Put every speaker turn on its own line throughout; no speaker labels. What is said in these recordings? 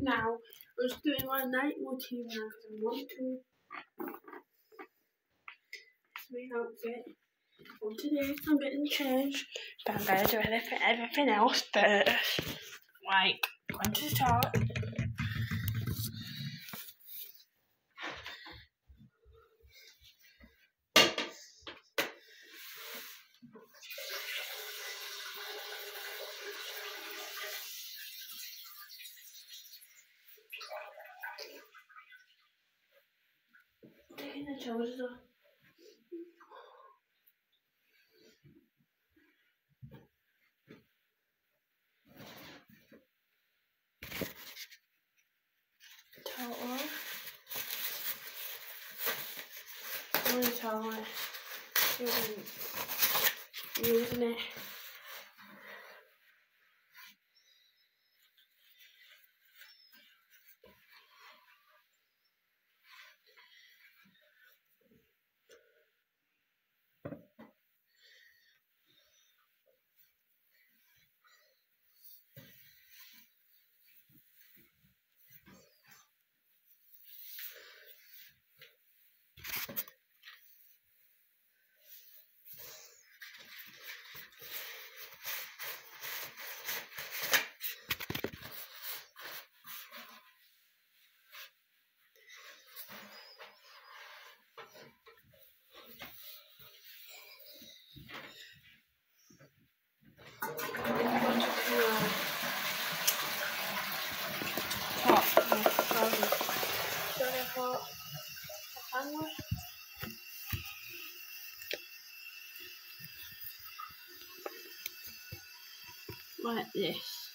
now. I was doing my night routine now because I want to. It's my outfit. For today, I'm getting changed. But I'm going to do everything, everything else first. Like, going to. The trousers off. Only towel. Using, using it. I'm going to do a top of trousers. So I got a hanger. Like this.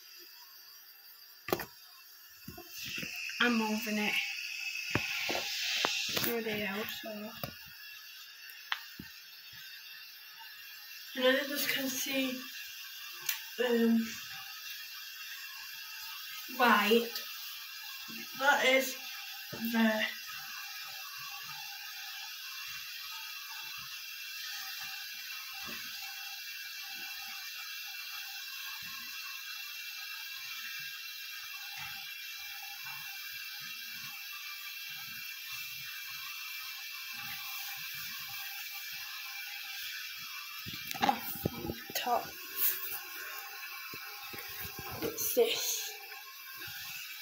I'm moving it. Nobody else, so. And I just can see um, white. That is the top. It's this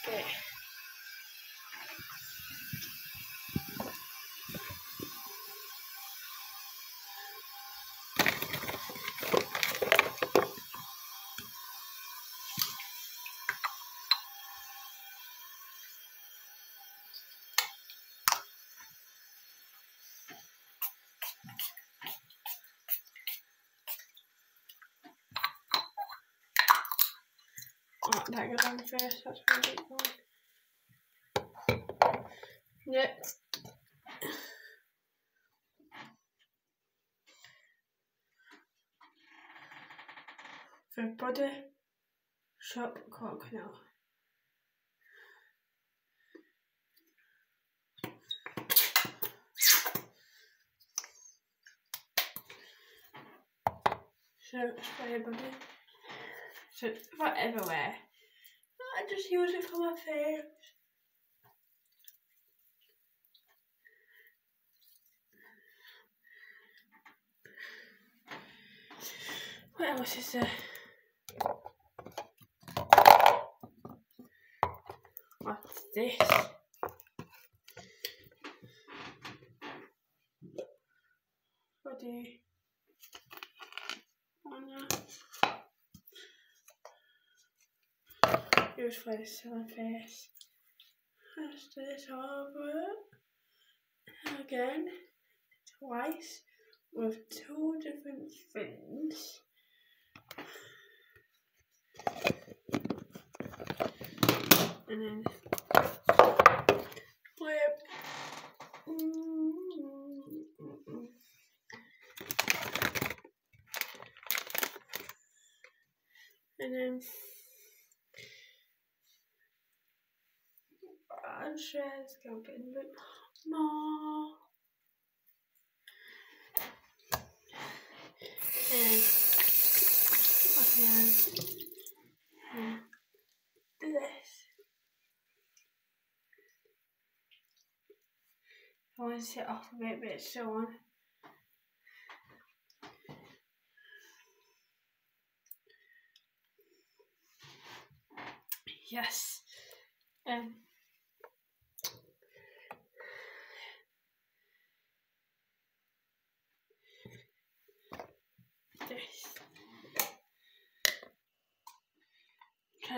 bit. Oh, that goes on first. That's really cool. Next. For body shop coconut. So it's for everybody. So for everywhere. I just use it for my face. What else is there? What's this? Body. Oh Use for the silly face. Let's do this over again twice with two different things. And then flip. Mm. let's go get a bit more. And and do this. I want to sit off a bit, but it's still on. Yes. Um,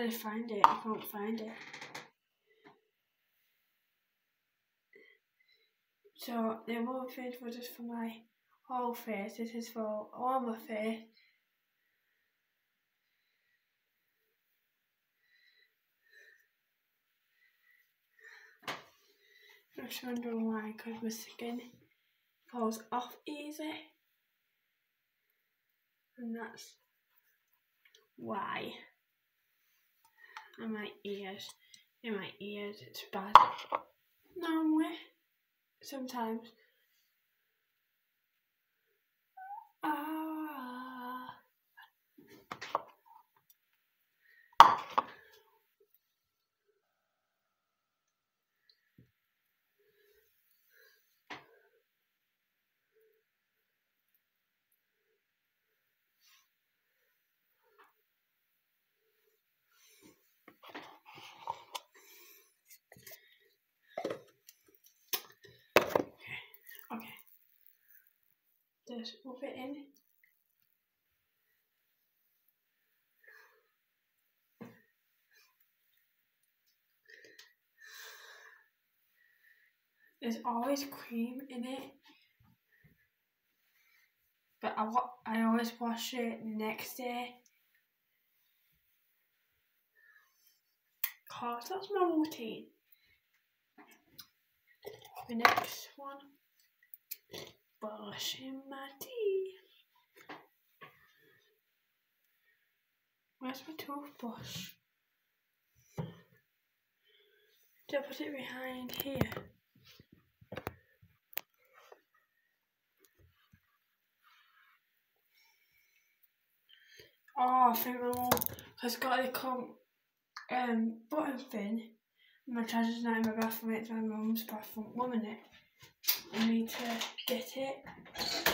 trying to find it. I can't find it. So the other face was just for my whole face. This is for all my face. I'm just wondering why, because my skin falls off easy. And that's why. And my ears, in my ears, it's bad. Normally, sometimes. Just move it in. There's always cream in it. But I, wa- I always wash it next day. Cause that's my routine. The next one brushing my teeth. Where's my toothbrush? Do I put it behind here? Oh, I think my mum has got the com um button thing. My charger's not in my bathroom, it's my mum's bathroom. One minute. I need to get it.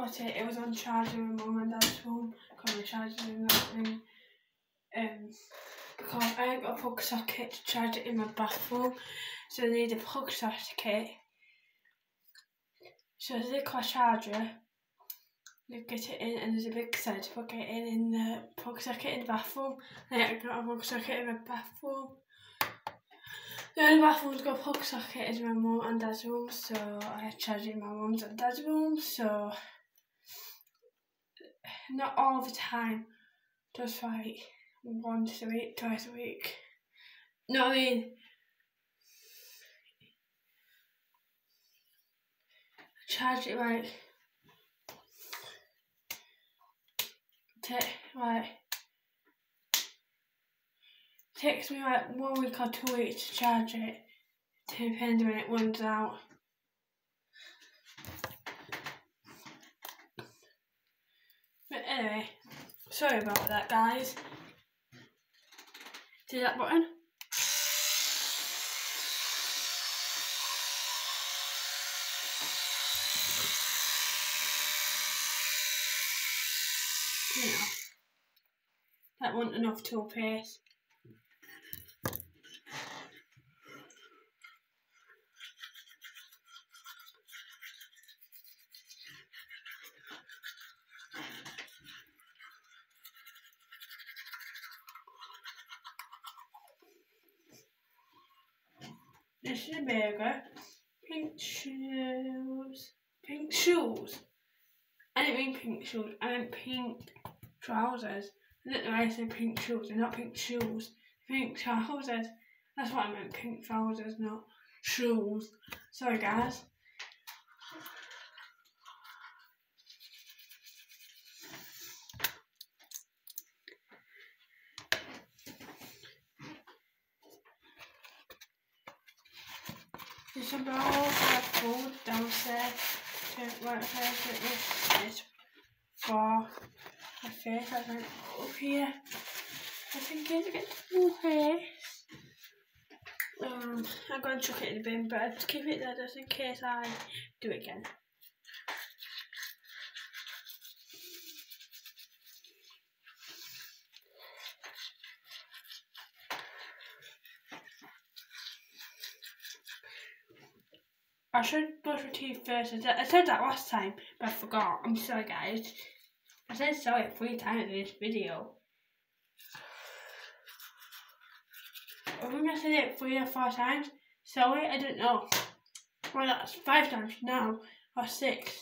Got it. It was on charge in mum and dad's room. Got my charger in that thing. Um, because I ain't got a plug socket to charge it in my bathroom, so I need a plug socket. So I take my charger, you get it in, and there's a big side to plug it in in the plug socket in the bathroom. And I got a plug socket in my bathroom. The only bathroom's got a plug socket is my mum and dad's room, so I charge it in my mum's and dad's room. So not all the time, just like once a week, twice a week. No, I mean, charge it like, take like, takes me like one week or two weeks to charge it, depending when it runs out. But anyway, sorry about that, guys. See that button? You know, that wasn't enough. This is a burger. Pink shoes. Pink shoes. I didn't mean pink shoes. I meant pink trousers. I didn't know I said pink shoes. They're not pink shoes. Pink trousers. That's what I meant. Pink trousers, not shoes. Sorry, guys. A bowl of food downstairs to right here it is for my face. I went up here. I think it's get more face. Um, I'm going to chuck it in the bin, but I'd keep it there just in case I do it again. I should brush my teeth first. I said that last time, but I forgot. I'm sorry, guys. I said sorry three times in this video. I think I said it three or four times. Sorry, I don't know. Well, that's five times now, or six.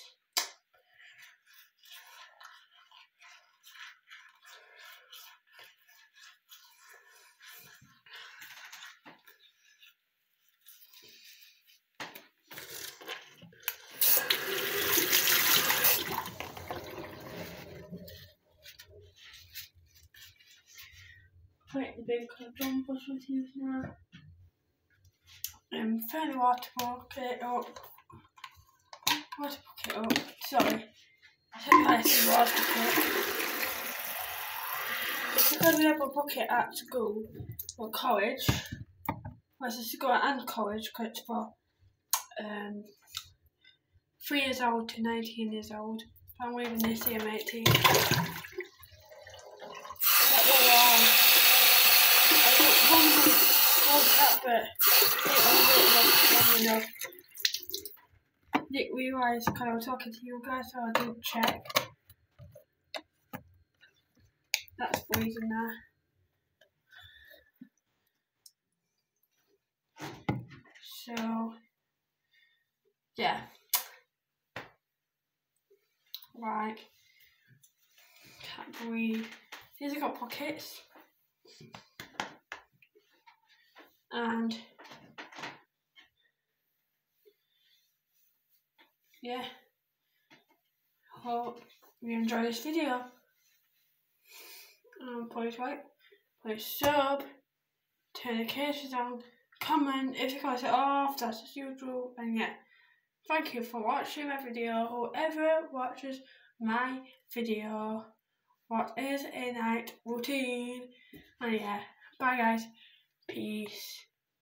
Wait, the big carton brush my teeth now. Um, fairly water bucket up. Water bucket up. Sorry. I said I said water bucket. Because we have a bucket at school or college. Well, it's school and college because it's for um, 3 years old to 19 years old. I'm leaving this year, I'm 18. But it enough. Didn't realise I was talking to you guys, so I didn't check. That's freezing there. So, yeah. Right. Can't breathe. These have got pockets and yeah. Hope you enjoy this video. Um, please like please sub turn the notifications on comment if you guys it off that's as usual and yeah. Thank you for watching my video. Whoever watches my video what is a night routine? And yeah bye guys Peace.